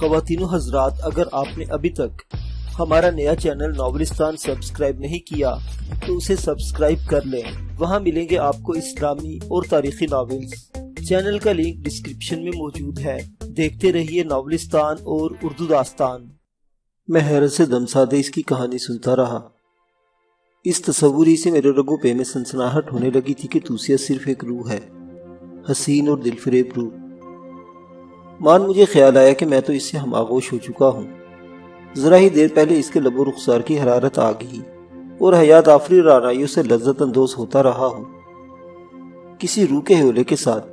خواتین و حضرات، اگر آپ نے ابھی تک ہمارا نیا چینل ناولستان سبسکرائب نہیں کیا، تو اسے سبسکرائب کر لیں۔ وہاں ملیں گے آپ کو اسلامی اور تاریخی ناولز۔ چینل کا لنک ڈسکرپشن میں موجود ہے۔ دیکھتے رہیے ناولستان اور اردو داستان۔ میں حیرت سے دم سادے اس کی کہانی سنتا رہا۔ اس تصور ہی سے میرے رگوں پہ میں سنسناہٹ ہونے لگی تھی کہ توسیہ صرف ایک روح ہے۔ حسین اور دل فریب روح۔ مان مجھے خیال آیا کہ میں تو اس سے ہم آغوش ہو چکا ہوں۔ ذرا ہی دیر پہلے اس کے لب و رخسار کی حرارت آ گئی اور حیات آفری رانائیوں سے لذت اندوز ہوتا رہا ہوں۔ کسی روح کے حولے کے ساتھ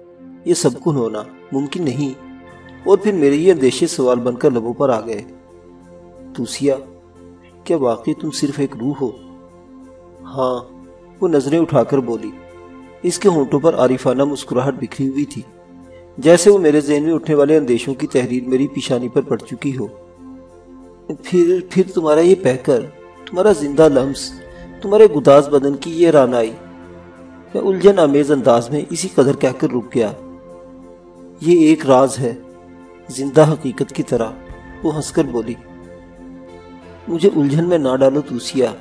یہ سب کن ہونا ممکن نہیں اور پھر میرے یہ اندیشے سوال بن کر لبوں پر آ گئے۔ توسیہ، کیا واقعی تم صرف ایک روح ہو؟ ہاں وہ نظریں اٹھا کر بولی۔ اس کے ہونٹوں پر عارفانہ مسکراہٹ بکھری ہوئی تھی۔ جیسے وہ میرے ذہن میں اٹھنے والے اندیشوں کی تحریر میری پیشانی پر پڑ چکی ہو۔ پھر پھر تمہارا یہ پیکر تمہارا زندہ لمس، تمہارے گداز بدن کی یہ رانائی، میں الجھن آمیز انداز میں اسی قدر کہہ کر رک گیا۔ یہ ایک راز ہے، زندہ حقیقت کی طرح، وہ ہنس کر بولی۔ مجھے الجھن میں نہ ڈالو توسیا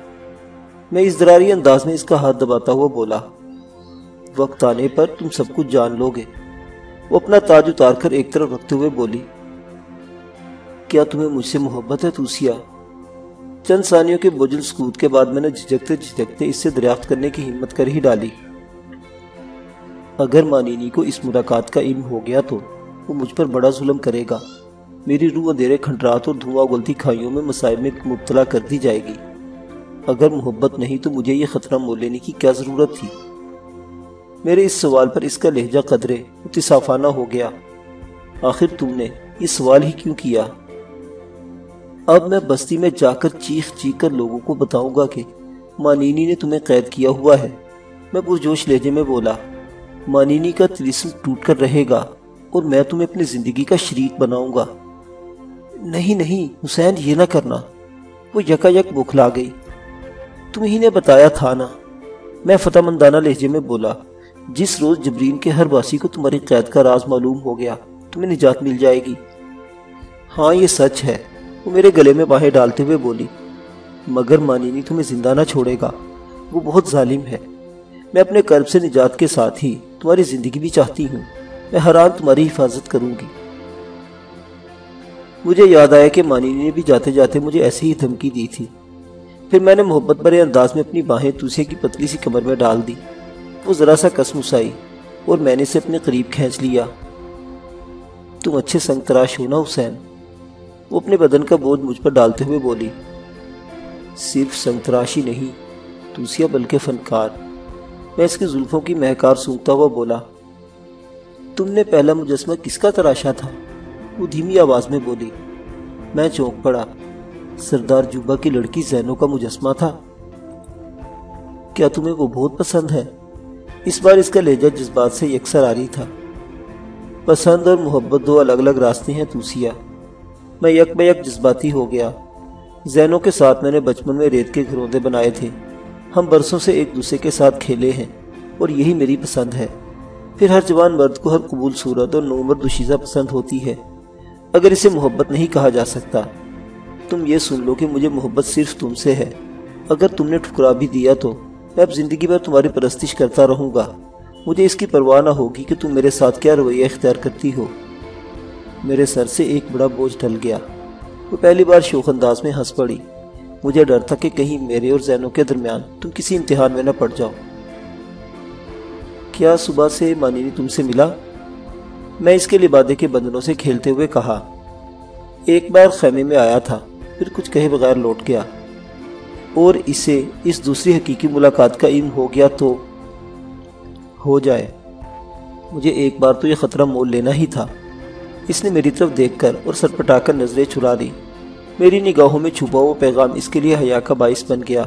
میں اس دراری انداز میں اس کا ہاتھ دباتا ہوا بولا۔ وقت آنے پر تم سب کچھ جان لو گے وہ اپنا تاج اتار کر ایک طرف رکھتے ہوئے بولی، کیا تمہیں مجھ سے محبت ہے توسیا چند ثانیوں کے بوجھل سکوت کے بعد میں نے جھجکتے جھجکتے اس سے دریافت کرنے کی ہمت کر ہی ڈالی۔ اگر مانینی کو اس ملاقات کا علم ہو گیا تو وہ مجھ پر بڑا ظلم کرے گا۔ میری روح اندھیرے کھنڈرات اور دھواں گلتی کھائیوں میں مسائل میں مبتلا کر دی جائے گی۔ اگر محبت نہیں تو مجھے یہ خطرہ مول لینے کی کیا ضرورت تھی؟ میرے اس سوال پر اس کا لہجہ قدرے اتصافانہ ہو گیا۔ آخر تم نے یہ سوال ہی کیوں کیا؟ اب میں بستی میں جا کر چیخ چیخ کر لوگوں کو بتاؤں گا کہ مانینی نے تمہیں قید کیا ہوا ہے۔ میں پرجوش لہجے میں بولا، مانینی کا تلسم ٹوٹ کر رہے گا اور میں تمہیں اپنی زندگی کا شریک بناؤں گا۔ نہیں نہیں، حسین، یہ نہ کرنا۔ وہ یکا یک بکھلا گئی۔ تم ہی نے بتایا تھا نا۔ میں فتح مندانہ لہجے میں بولا جس روز جبرین کے ہر باسی کو تمہاری قید کا راز معلوم ہو گیا، تمہیں نجات مل جائے گی۔ ہاں یہ سچ ہے، وہ میرے گلے میں باہیں ڈالتے ہوئے بولی، مگر مانینی تمہیں زندہ نہ چھوڑے گا۔ وہ بہت ظالم ہے۔ میں اپنے قلب سے نجات کے ساتھ ہی تمہاری زندگی بھی چاہتی ہوں۔ میں حرام تمہاری حفاظت کروں گی۔ مجھے یاد آیا کہ مانینی نے بھی جاتے جاتے مجھے ایسی ہی دھمکی دی تھی۔ پھر میں نے محبت برے انداز میں اپنی باہیں توسے کی پتلی سی کمر میں ڈال دی۔ وہ ذرا سا قسم اسائی اور میں نے اسے اپنے قریب کھینچ لیا۔ تم اچھے سنگ تراش ہو نا حسین؟ وہ اپنے بدن کا بوجھ مجھ پر ڈالتے ہوئے بولی۔ صرف سنگ تراشی نہیں توسیا بلکہ فنکار۔ میں اس کی زلفوں کی مہکار سونگتا ہوا بولا۔ تم نے پہلا مجسمہ کس کا تراشا تھا؟ وہ دھیمی آواز میں بولی۔ میں چونک پڑا، سردار جوبا کی لڑکی زینوں کا مجسمہ تھا۔ کیا تمہیں وہ بہت پسند ہے؟ اس بار اس کا لہجہ جذبات سے یکسر آ رہی تھا۔ پسند اور محبت دو الگ الگ راستے ہیں توسیا میں یک بے یک جذباتی ہو گیا۔ زینوں کے ساتھ میں نے بچپن میں ریت کے گھروندے بنائے تھے۔ ہم برسوں سے ایک دوسرے کے ساتھ کھیلے ہیں اور یہی میری پسند ہے۔ پھر ہر جوان مرد کو ہر قبول صورت اور نومر دوشیزہ پسند ہوتی ہے۔ اگر اسے محبت نہیں کہا جا سکتا، تم یہ سن لو کہ مجھے محبت صرف تم سے ہے۔ اگر تم نے ٹھکرا بھی دیا تو۔ میں اب زندگی بھر تمہاری پرستش کرتا رہوں گا۔ مجھے اس کی پرواہ نہ ہوگی کہ تم میرے ساتھ کیا رویہ اختیار کرتی ہو۔ میرے سر سے ایک بڑا بوجھ ڈل گیا۔ وہ پہلی بار شوخ انداز میں ہنس پڑی۔ مجھے ڈر تھا کہ کہیں میرے اور زینوں کے درمیان تم کسی امتحان میں نہ پڑ جاؤ۔ کیا صبح سے مانینی تم سے ملا؟ میں اس کے لبادے کے بندنوں سے کھیلتے ہوئے کہا، ایک بار خیمے میں آیا تھا، پھر کچھ کہے بغیر لوٹ گیا۔ اور اسے اس دوسری حقیقی ملاقات کا علم ہو گیا تو ہو جائے۔ مجھے ایک بار تو یہ خطرہ مول لینا ہی تھا۔ اس نے میری طرف دیکھ کر اور سر پٹا کر نظریں چھڑا دی میری نگاہوں میں چھپا وہ پیغام اس کے لیے حیا کا باعث بن گیا۔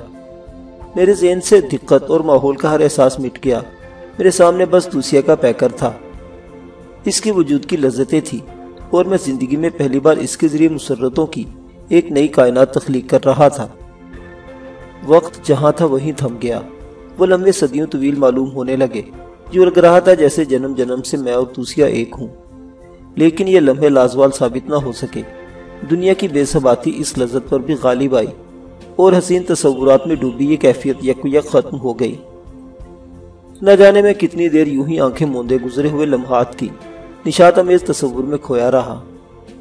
میرے ذہن سے دقت اور ماحول کا ہر احساس مٹ گیا۔ میرے سامنے بس دوسیا کا پیکر تھا۔ اس کی وجود کی لذتیں تھی اور میں زندگی میں پہلی بار اس کے ذریعے مسرتوں کی ایک نئی کائنات تخلیق کر رہا تھا۔ وقت جہاں تھا وہیں تھم گیا۔ وہ لمبے صدیوں طویل معلوم ہونے لگے، جو لگ رہا تھا جیسے جنم جنم سے میں اور توسیا ایک ہوں۔ لیکن یہ لمحے لازوال ثابت نہ ہو سکے۔ دنیا کی بے ثباتی اس لذت پر بھی غالب آئی اور حسین تصورات میں ڈوبی یہ کیفیت یک یک ختم ہو گئی۔ نہ جانے میں کتنی دیر یوں ہی آنکھیں موندے گزرے ہوئے لمحات کی۔ نشات امیز تصور میں کھویا رہا۔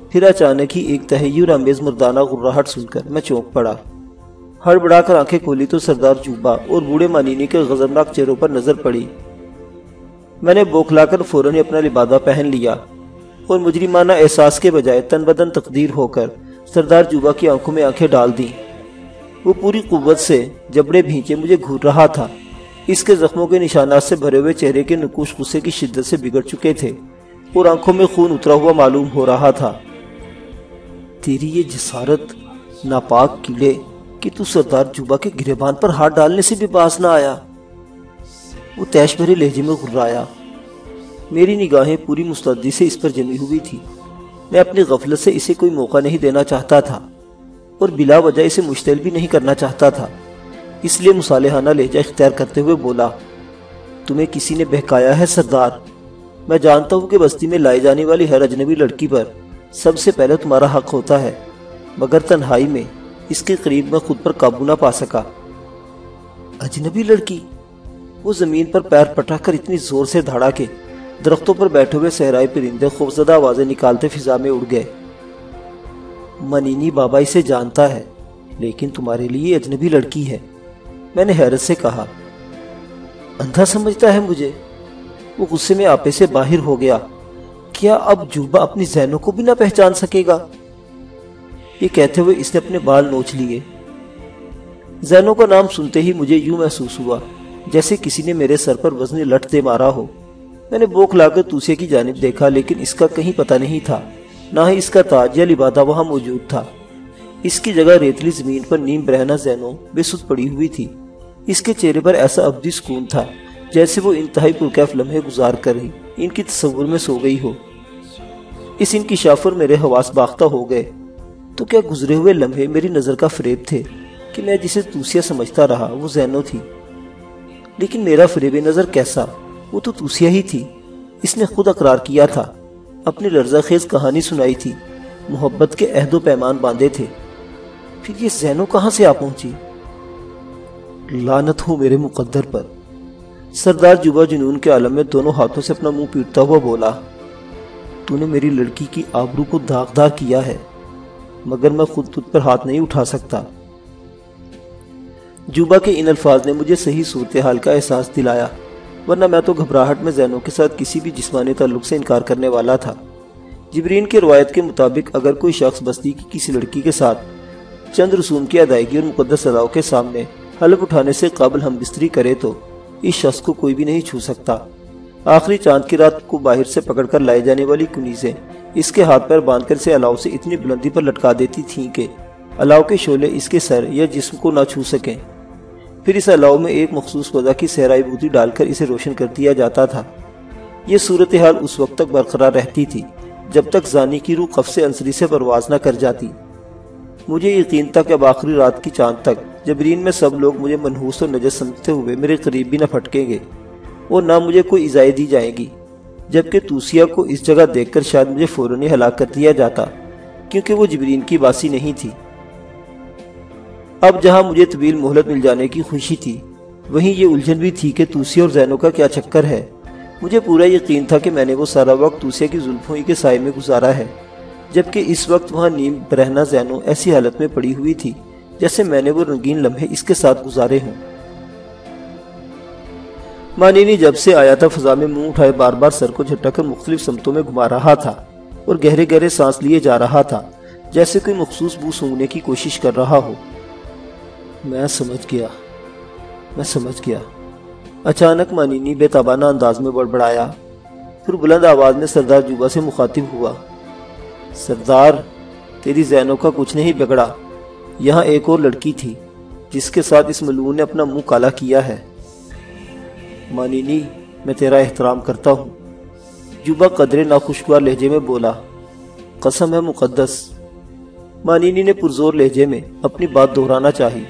پھر اچانک ہی ایک تحیر امیز مردانہ غراہٹ سن کر میں چونک پڑا۔ ہڑ بڑا کر آنکھیں کھولی تو سردار جوبا اور بوڑھے مانینی کے غزرناک چہروں پر نظر پڑی۔ میں نے بوکھلا کر فوراً اپنا لبادہ پہن لیا اور مجرمانہ احساس کے بجائے تن بدن تقدیر ہو کر سردار جوبا کی آنکھوں میں آنکھیں ڈال دی وہ پوری قوت سے جبڑے بھینچے مجھے گھور رہا تھا۔ اس کے زخموں کے نشانات سے بھرے ہوئے چہرے کے نکوش غصے کی شدت سے بگڑ چکے تھے اور آنکھوں میں خون اترا ہوا معلوم ہو رہا تھا۔ تیری یہ جسارت ناپاک کیڑے کہ تو سردار جوبا کے گریبان پر ہاتھ ڈالنے سے بھی باز نہ آیا۔ وہ تیش بھرے لہجے میں گھرایا میری نگاہیں پوری مستعدی سے اس پر جمی ہوئی تھی۔ میں اپنی غفلت سے اسے کوئی موقع نہیں دینا چاہتا تھا اور بلا وجہ اسے مشتعل بھی نہیں کرنا چاہتا تھا۔ اس لیے مصالحانہ لہجہ اختیار کرتے ہوئے بولا، تمہیں کسی نے بہکایا ہے سردار۔ میں جانتا ہوں کہ بستی میں لائی جانے والی ہر اجنبی لڑکی پر سب سے پہلے تمہارا حق ہوتا ہے، مگر تنہائی میں اس کے قریب میں خود پر قابو نہ پا سکا۔ اجنبی لڑکی، وہ زمین پر پیر پٹا کر اتنی زور سے دھاڑا کے درختوں پر بیٹھے ہوئے صحرائی پرندے خوفزدہ آوازیں نکالتے فضا میں اڑ گئے۔ منینی بابا اسے جانتا ہے، لیکن تمہارے لیے اجنبی لڑکی ہے۔ میں نے حیرت سے کہا، اندھا سمجھتا ہے مجھے۔ وہ غصے میں آپے سے باہر ہو گیا۔ کیا اب جوبا اپنی زینوں کو بھی نہ پہچان سکے گا؟ یہ کہتے ہوئے اس نے اپنے بال نوچ لیے۔ زینوں کا نام سنتے ہی مجھے یوں محسوس ہوا جیسے کسی نے میرے سر پر وزنی لٹ دے مارا ہو۔ میں نے بوک لا کر توسیے کی جانب دیکھا، لیکن اس کا کہیں پتہ نہیں تھا۔ نہ ہی اس کا تاج یا لبادہ وہاں موجود تھا۔ اس کی جگہ ریتلی زمین پر نیم برہنہ زینوں بے سد پڑی ہوئی تھی۔ اس کے چہرے پر ایسا ابدی سکون تھا جیسے وہ انتہائی پرکیف لمحے گزار کر رہی۔ ان کی تصور میں سو گئی ہو۔ اس ان کی شافر میرے حواس باختہ ہو گئے۔ تو کیا گزرے ہوئے لمحے میری نظر کا فریب تھے کہ میں جسے توسیہ سمجھتا رہا وہ زینو تھی۔ لیکن میرا فریب نظر کیسا؟ وہ تو توسیہ ہی تھی۔ اس نے خود اقرار کیا تھا۔ اپنی لرزہ خیز کہانی سنائی تھی۔ محبت کے عہد و پیمان باندھے تھے۔ پھر یہ زینو کہاں سے آ پہنچی؟ لانت ہو میرے مقدر پر۔ سردار جبا جنون کے عالم میں دونوں ہاتھوں سے اپنا منہ پیٹتا ہوا بولا، تو نے میری لڑکی کی آبرو کو داغدار کیا ہے۔ مگر میں خود تجھ پر ہاتھ نہیں اٹھا سکتا۔ جوبا کے ان الفاظ نے مجھے صحیح صورتحال کا احساس دلایا، ورنہ میں تو گھبراہٹ میں زینوں کے ساتھ کسی بھی جسمانی تعلق سے انکار کرنے والا تھا۔ جبرین کے روایت کے مطابق اگر کوئی شخص بستی کی کسی لڑکی کے ساتھ چند رسوم کی ادائیگی اور مقدس اداؤ کے سامنے حلف اٹھانے سے قابل ہم بستری کرے تو اس شخص کو کوئی بھی نہیں چھو سکتا۔ آخری چاند کی رات کو باہر سے پکڑ کر لائے جانے والی کنیزیں اس کے ہاتھ پر باندھ کر سے الاؤ سے اتنی بلندی پر لٹکا دیتی تھیں کہ الاؤ کے شولے اس کے سر یا جسم کو نہ چھو سکیں۔ پھر اس الاؤ میں ایک مخصوص وضع کی سہرائی بوتی ڈال کر اسے روشن کر دیا جاتا تھا۔ یہ صورتحال اس وقت تک برقرار رہتی تھی، جب تک زانی کی روح قفص انصری سے پرواز نہ کر جاتی۔ مجھے یقین تھا کہ اب آخری رات کی چاند تک جبرین میں سب لوگ مجھے منحوس اور نجس سمجھتے ہوئے میرے قریب بھی نہ پھٹکیں گے، اور نہ مجھے کوئی ازائی دی جائے گی۔ جبکہ توسیہ کو اس جگہ دیکھ کر شاید مجھے فوراً ہلاک کر دیا جاتا، کیونکہ وہ جبرین کی باسی نہیں تھی۔ اب جہاں مجھے طویل مہلت مل جانے کی خوشی تھی، وہیں یہ الجھن بھی تھی کہ توسیہ اور زینوں کا کیا چکر ہے۔ مجھے پورا یقین تھا کہ میں نے وہ سارا وقت توسیہ کی زلفوں ہی کے سائے میں گزارا ہے، جبکہ اس وقت وہاں نیم برہنہ زینوں ایسی حالت میں پڑی ہوئی تھی جیسے میں نے وہ رنگین لمحے اس کے ساتھ گزارے ہوں۔ مانینی جب سے آیا تھا، فضا میں منہ اٹھائے بار بار سر کو جھٹا کر مختلف سمتوں میں گھما رہا تھا اور گہرے گہرے سانس لیے جا رہا تھا، جیسے کوئی مخصوص بو سونگنے کی کوشش کر رہا ہو۔ میں سمجھ گیا، میں سمجھ گیا۔ اچانک مانینی بے تابانہ انداز میں بڑبڑایا۔ پھر بلند آواز میں سردار جوبا سے مخاطب ہوا۔ سردار، تیری زینوں کا کچھ نہیں بگڑا۔ یہاں ایک اور لڑکی تھی، جس کے ساتھ اس ملون نے اپنا منہ کالا کیا ہے۔ مانینی میں تیرا احترام کرتا ہوں۔ جوبا قدرے ناخوشگوار لہجے میں بولا، قسم ہے مقدس۔ مانینی نے پرزور لہجے میں اپنی بات دہرانا چاہی،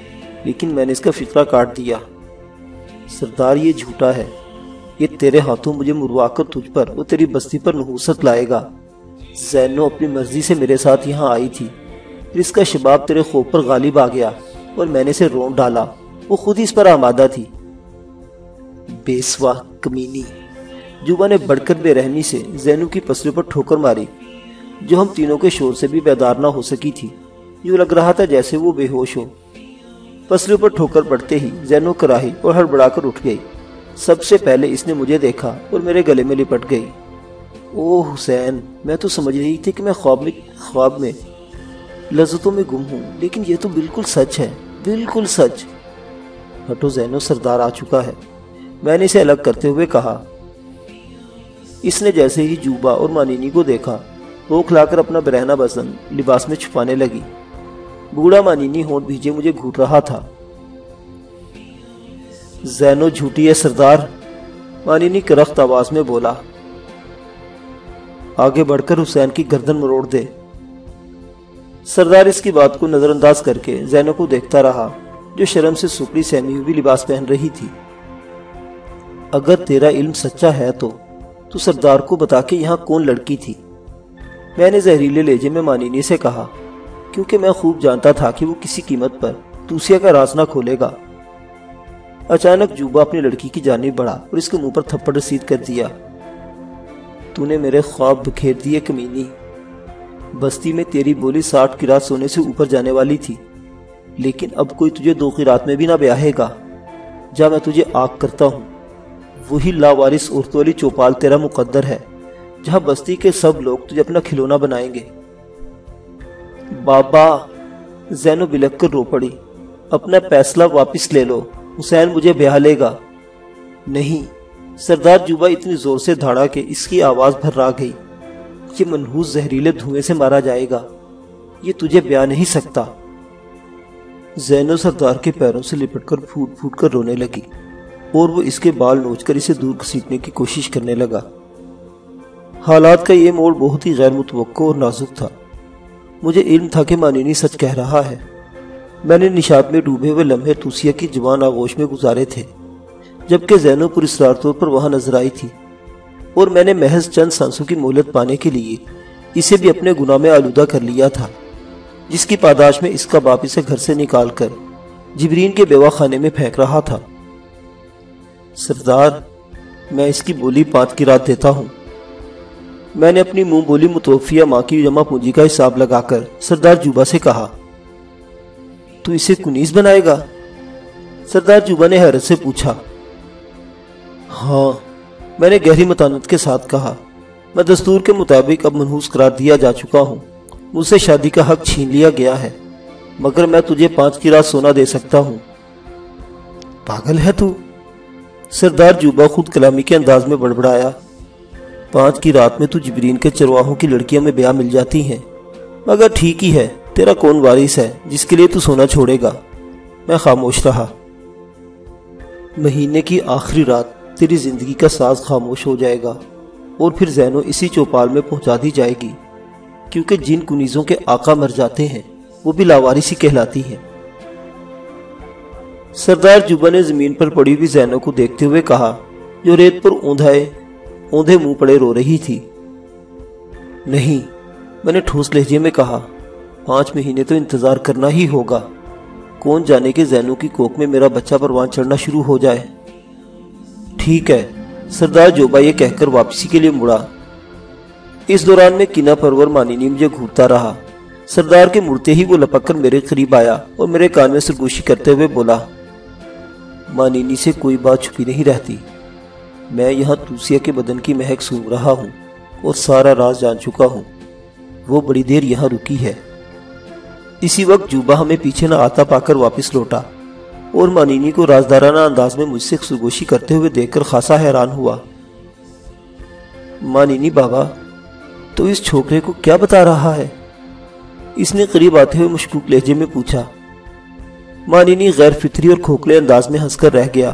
لیکن میں نے اس کا فکرہ کاٹ دیا۔ سردار، یہ جھوٹا ہے۔ یہ تیرے ہاتھوں مجھے مروا کر تجھ پر اور تیری بستی پر نحوست لائے گا۔ زینو اپنی مرضی سے میرے ساتھ یہاں آئی تھی۔ پھر اس کا شباب تیرے خوب پر غالب آ گیا اور میں نے اسے رون ڈالا۔ وہ خود ہی اس پر آمادہ تھی۔ بیسوا کمینی جوبا نے بڑھ کر بے رحمی سے زینو کی پسلوں پر ٹھوکر ماری، جو ہم تینوں کے شور سے بھی بیدار نہ ہو سکی تھی۔ یوں لگ رہا تھا جیسے وہ بے ہوش ہو۔ پسلوں پر ٹھوکر پڑتے ہی زینو کراہی اور ہڑبڑا کر اٹھ گئی۔ سب سے پہلے اس نے مجھے دیکھا اور میرے گلے میں لپٹ گئی۔ او حسین، میں تو سمجھ رہی تھی کہ میں خواب میں خواب میں لذتوں میں گم ہوں، لیکن یہ تو بالکل سچ ہے، بالکل سچ۔ ہٹو زینو سردار آ چکا ہے۔ میں نے اسے الگ کرتے ہوئے کہا۔ اس نے جیسے ہی جوبا اور مانینی کو دیکھا، وہ کھلا کر اپنا برہنہ بسن لباس میں چھپانے لگی۔ بوڑھا مانینی ہونٹ بھیجے مجھے گھوٹ رہا تھا۔ زینو جھوٹی ہے سردار، مانینی کرخت آواز میں بولا۔ آگے بڑھ کر حسین کی گردن مروڑ دے۔ سردار اس کی بات کو نظر انداز کر کے زینو کو دیکھتا رہا، جو شرم سے سپری سہمی ہوئی لباس پہن رہی تھی۔ اگر تیرا علم سچا ہے تو تو سردار کو بتا کے یہاں کون لڑکی تھی۔ میں نے زہریلے لیجے میں مانینی سے کہا، کیونکہ میں خوب جانتا تھا کہ وہ کسی قیمت پر توسیا کا راز نہ کھولے گا۔ اچانک جوبا اپنی لڑکی کی جانب بڑھا اور اس کے منہ پر تھپڑ رسید کر دیا۔ تو نے میرے خواب بکھیر دیے کمینی۔ بستی میں تیری بولی ساٹھ کی سونے سے اوپر جانے والی تھی، لیکن اب کوئی تجھے دو کی میں بھی نہ بیاہے گا۔ جا میں تجھے آگ کرتا ہوں۔ وہی لاوارس عورتوں والی چوپال تیرا مقدر ہے، جہاں بستی کے سب لوگ تجھے اپنا کھلونا بنائیں گے۔ بابا زینو بلک کر رو پڑی۔ اپنا فیصلہ واپس لے لو، حسین مجھے بیاہ لے گا۔ نہیں، سردار جوبا اتنی زور سے دھاڑا کہ اس کی آواز بھر گئی۔ یہ منحوس زہریلے دھوئے سے مارا جائے گا۔ یہ تجھے بیاہ نہیں سکتا۔ زینو سردار کے پیروں سے لپٹ کر پھوٹ پھوٹ کر رونے لگی۔ اور وہ اس کے بال نوچ کر اسے دور کسیٹنے کی کوشش کرنے لگا۔ حالات کا یہ موڑ بہت ہی غیر متوقع اور نازک تھا۔ مجھے علم تھا کہ مانینی سچ کہہ رہا ہے۔ میں نے نشاد میں ڈوبے ہوئے لمحے توسیہ کی جوان آغوش میں گزارے تھے، جبکہ زینو پر اسرار طور پر وہاں نظر آئی تھی۔ اور میں نے محض چند سانسوں کی مہلت پانے کے لیے اسے بھی اپنے گناہ میں آلودہ کر لیا تھا، جس کی پاداش میں اس کا باپ اسے گھر سے نکال کر جبرین کے بیوہ خانے میں پھینک رہا تھا۔ سردار، میں اس کی بولی پانچ کی رات دیتا ہوں۔ میں نے اپنی منہ بولی متوفیہ ماں کی جمع پونجی کا حساب لگا کر سردار جوبا سے کہا، تو اسے کنیز بنائے گا؟ سردار جوبا نے حیرت سے پوچھا ہاں میں نے گہری متانت کے ساتھ کہا، میں دستور کے مطابق اب منحوس قرار دیا جا چکا ہوں۔ مجھ سے شادی کا حق چھین لیا گیا ہے، مگر میں تجھے پانچ کی رات سونا دے سکتا ہوں۔ پاگل ہے تو؟ سردار جوبا خود کلامی کے انداز میں بڑبڑایا۔ پانچ کی رات میں تو جبرین کے چرواہوں کی لڑکیاں میں بیاہ مل جاتی ہیں۔ مگر ٹھیک ہی ہے، تیرا کون وارث ہے جس کے لیے تو سونا چھوڑے گا؟ میں خاموش رہا۔ مہینے کی آخری رات تیری زندگی کا ساز خاموش ہو جائے گا اور پھر زینو اسی چوپال میں پہنچا دی جائے گی۔ کیونکہ جن کنیزوں کے آقا مر جاتے ہیں، وہ بھی لاواری سی کہلاتی ہیں۔ سردار جوبا نے زمین پر پڑی ہوئی زینو کو دیکھتے ہوئے کہا، جو ریت پر اوندھائے اوندھے منہ پڑے رو رہی تھی۔ نہیں، میں نے ٹھوس لہجے میں کہا، پانچ مہینے تو انتظار کرنا ہی ہوگا۔ کون جانے کے زینو کی کوک میں میرا بچہ پروان چڑھنا شروع ہو جائے۔ ٹھیک ہے، سردار جوبا یہ کہہ کر واپسی کے لیے مڑا۔ اس دوران میں کنا پرور مانینی مجھے گھوٹتا رہا۔ سردار کے مڑتے ہی وہ لپک کر میرے قریب آیا اور میرے کان میں سرگوشی کرتے ہوئے بولا مانینی سے کوئی بات چھپی نہیں رہتی۔ میں یہاں توسیہ کے بدن کی مہک سونگ رہا ہوں اور سارا راز جان چکا ہوں۔ وہ بڑی دیر یہاں رکی ہے۔ اسی وقت جوبا ہمیں پیچھے نہ آتا پا کر واپس لوٹا اور مانینی کو رازدارانہ انداز میں مجھ سے سرگوشی کرتے ہوئے دیکھ کر خاصا حیران ہوا۔ مانینی بابا، تو اس چھوکرے کو کیا بتا رہا ہے؟ اس نے قریب آتے ہوئے مشکوک لہجے میں پوچھا۔ مانینی غیر فطری اور کھوکھلے انداز میں ہنس کر رہ گیا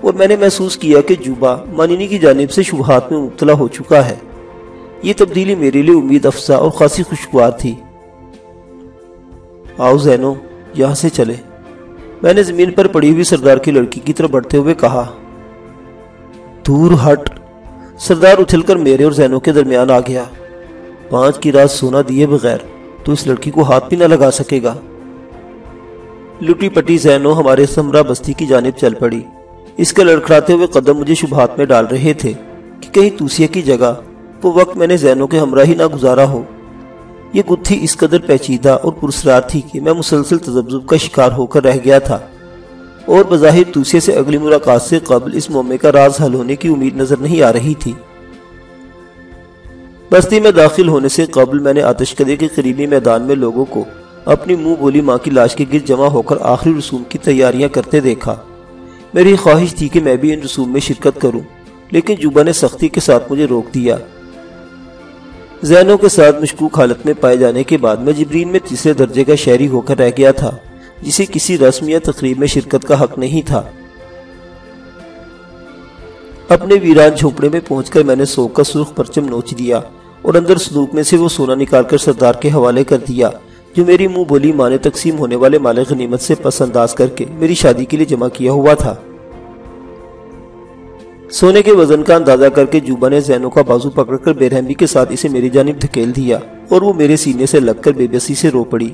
اور میں نے محسوس کیا کہ جوبا مانینی کی جانب سے شبہات میں مبتلا ہو چکا ہے۔ یہ تبدیلی میرے لیے امید افزا اور خاصی خوشگوار تھی۔ آؤ زینو، یہاں سے چلے۔ میں نے زمین پر پڑی ہوئی سردار کی لڑکی کی طرف بڑھتے ہوئے کہا، دور ہٹ۔ سردار اچھل کر میرے اور زینوں کے درمیان آ گیا۔ پانچ کی رات سونا دیے بغیر تو اس لڑکی کو ہاتھ بھی نہ لگا سکے گا۔ لٹی پٹی زینو ہمارے سمرہ بستی کی جانب چل پڑی۔ اس کے لڑکھڑاتے ہوئے قدم مجھے شبہات میں ڈال رہے تھے کہ کہیں توسیہ کی جگہ وہ وقت میں نے زینو کے ہمراہ ہی نہ گزارا ہو۔ یہ گتھی اس قدر پیچیدہ اور پرسرار تھی کہ میں مسلسل تذبذب کا شکار ہو کر رہ گیا تھا۔ اور بظاہر توسیہ سے اگلی ملاقات سے قبل اس معمے کا راز حل ہونے کی امید نظر نہیں آ رہی تھی۔ بستی میں داخل ہونے سے قبل میں نے آتش قدے کے قریبی میدان میں لوگوں کو اپنی منہ بولی ماں کی لاش کے گرد جمع ہو کر آخری رسوم کی تیاریاں کرتے دیکھا۔ میری خواہش تھی کہ میں بھی ان رسوم میں شرکت کروں، لیکن جوبا نے سختی کے ساتھ مجھے روک دیا۔ زینوں کے ساتھ مشکوک حالت میں پائے جانے کے بعد میں جبرین میں تیسرے درجے کا شہری ہو کر رہ گیا تھا، جسے کسی رسم یا تقریب میں شرکت کا حق نہیں تھا۔ اپنے ویران جھوپڑے میں پہنچ کر میں نے سو کا سرخ پرچم نوچ دیا اور اندر صدوق میں سے وہ سونا نکال کر سردار کے حوالے کر دیا۔ جو میری منہ بولی ماں نے تقسیم ہونے والے مال غنیمت سے پس انداز کر کے میری شادی کے لیے جمع کیا ہوا تھا۔ سونے کے وزن کا اندازہ کر کے جوبا نے زینوں کا بازو پکڑ کر بے رحمی کے ساتھ اسے میری جانب دھکیل دیا اور وہ میرے سینے سے لگ کر بے بسی سے رو پڑی۔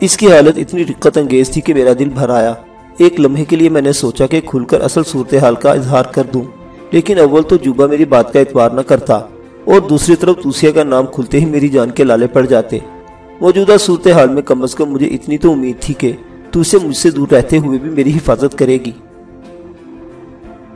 اس کی حالت اتنی رقت انگیز تھی کہ میرا دل بھر آیا۔ ایک لمحے کے لیے میں نے سوچا کہ کھل کر اصل صورتحال کا اظہار کر دوں، لیکن اول تو جوبا میری بات کا اعتبار نہ کرتا۔ اور دوسری طرف توسیہ کا نام کھلتے ہی میری جان کے لالے پڑ جاتے۔ موجودہ صورتحال میں کم از کم مجھے اتنی تو امید تھی کہ توسیہ مجھ سے دور رہتے ہوئے بھی میری حفاظت کرے گی۔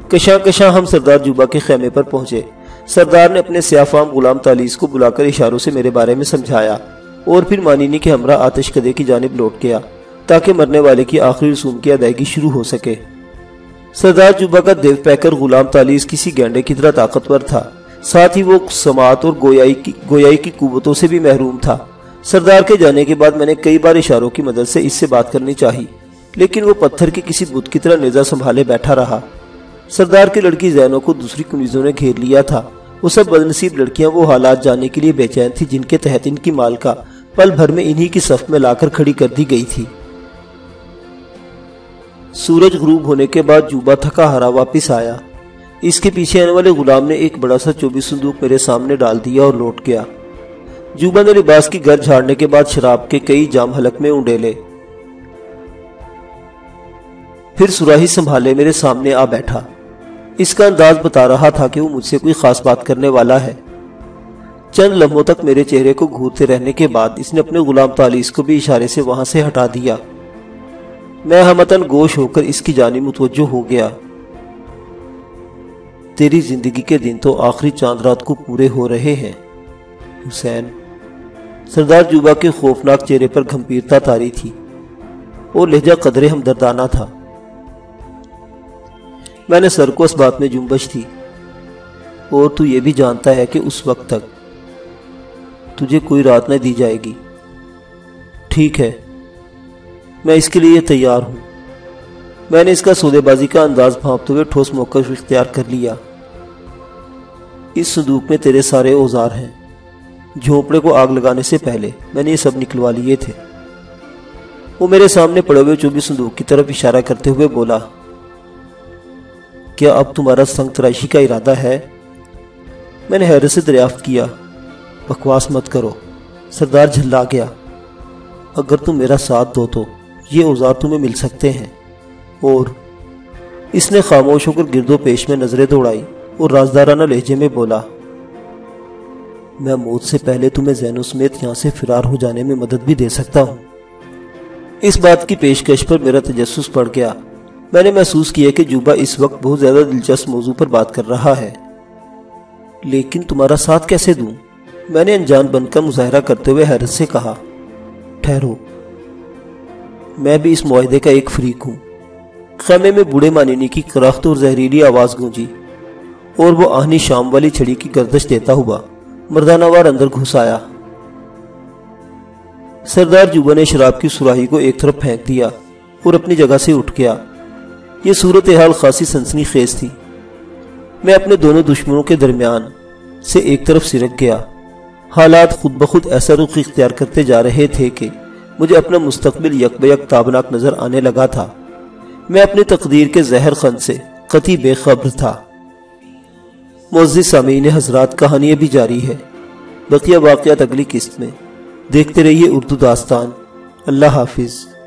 کشاں کشاں ہم سردار جوبا کے خیمے پر پہنچے۔ سردار نے اپنے سیافام غلام تالیس کو بلا کر اشاروں سے میرے بارے میں سمجھایا اور پھر مانینی کے ہمراہ آتش قدے کی جانب لوٹ گیا تاکہ مرنے والے کی آخری رسوم کی ادائیگی شروع ہو سکے۔ سردار جوبا کا دیو پیکر غلام تالیس کسی گینڈے کی طرح طاقتور تھا۔ ساتھ ہی وہ سماعت اور گویائی کی گویائی کی قوتوں سے بھی محروم تھا۔ سردار کے جانے کے بعد میں نے کئی بار اشاروں کی مدد سے اس سے بات کرنی چاہی، لیکن وہ پتھر کی کسی بت کی طرح نیزہ سنبھالے بیٹھا رہا۔ سردار کی لڑکی زینوں کو دوسری کنیزوں نے گھیر لیا تھا۔ وہ سب بدنصیب لڑکیاں وہ حالات جاننے کے لیے بے چین تھی جن کے تحت ان کی مال کا پل بھر میں انہی کی صف میں لا کر کھڑی کر دی گئی تھی۔ سورج غروب ہونے کے بعد جوبا تھکا ہرا واپس آیا۔ اس کے پیچھے آنے والے غلام نے ایک بڑا سا چوبیس صندوق میرے سامنے ڈال دیا اور لوٹ گیا۔ جوبا نے لباس کی گھر جھاڑنے کے بعد شراب کے کئی جام حلق میں انڈے پھر سراہی سنبھالے میرے سامنے آ بیٹھا۔ اس کا انداز بتا رہا تھا کہ وہ مجھ سے کوئی خاص بات کرنے والا ہے۔ چند لمحوں تک میرے چہرے کو گھورتے رہنے کے بعد اس نے اپنے غلام تالیس کو بھی اشارے سے وہاں سے ہٹا دیا۔ میں ہمتن گوش ہو کر اس کی جانب متوجہ ہو گیا۔ تیری زندگی کے دن تو آخری چاند رات کو پورے ہو رہے ہیں۔ حسین، سردار جوبا کے خوفناک چہرے پر گھمپیرتا تاری تھی۔ اور لہجہ قدرے ہمدردانہ تھا۔ میں نے سر کو اس بات میں جنبش تھی اور تو یہ بھی جانتا ہے کہ اس وقت تک تجھے کوئی رات نہ دی جائے گی۔ ٹھیک ہے، میں اس کے لیے تیار ہوں۔ میں نے اس کا سودے بازی کا انداز بھانپتے ہوئے ٹھوس موقع اختیار کر لیا۔ اس صندوق میں تیرے سارے اوزار ہیں۔ جھونپڑے کو آگ لگانے سے پہلے میں نے یہ سب نکلوا لیے تھے۔ وہ میرے سامنے پڑے ہوئے چوبی صندوق کی طرف اشارہ کرتے ہوئے بولا، کیا اب تمہارا سنگ تراشی کا ارادہ ہے؟ میں نے حیرت سے دریافت کیا، بکواس مت کرو، سردار جھلا گیا۔ اگر تم میرا ساتھ دو تو یہ اوزار تمہیں مل سکتے ہیں۔ اور اس نے خاموش ہو کر گرد و پیش میں نظریں دوڑائی۔ اور رازدارانہ لہجے میں بولا، میں موت سے پہلے تمہیں زین و سمیت یہاں سے فرار ہو جانے میں مدد بھی دے سکتا ہوں. اس بات کی پیشکش پر میرا تجسس پڑ گیا۔ میں نے محسوس کیا کہ جوبا اس وقت بہت زیادہ دلچسپ موضوع پر بات کر رہا ہے۔ لیکن تمہارا ساتھ کیسے دوں؟ میں نے انجان بن کر مظاہرہ کرتے ہوئے حیرت سے کہا، ٹھہرو۔ میں بھی اس معاہدے کا ایک فریق ہوں۔ خیمے میں بوڑھے مانینی کی کرخت اور زہریلی آواز گونجی۔ اور وہ آہنی شام والی چھڑی کی گردش دیتا ہوا مردانہ وار اندر گھس آیا سردار جوبا نے شراب کی سراہی کو ایک طرف پھینک دیا اور اپنی جگہ سے اٹھ گیا۔ یہ صورتحال خاصی سنسنی خیز تھی۔ میں اپنے دونوں دشمنوں کے درمیان سے ایک طرف سرک گیا۔ حالات خود بخود ایسا رخ اختیار کرتے جا رہے تھے کہ مجھے اپنا مستقبل یک بیک تابناک نظر آنے لگا تھا۔ میں اپنی تقدیر کے زہر خند سے قطعی بے خبر تھا۔ معزز سامعین حضرات کہانی بھی جاری ہے بقیہ واقعات اگلی قسط میں۔ دیکھتے رہیے اردو داستان۔ اللہ حافظ۔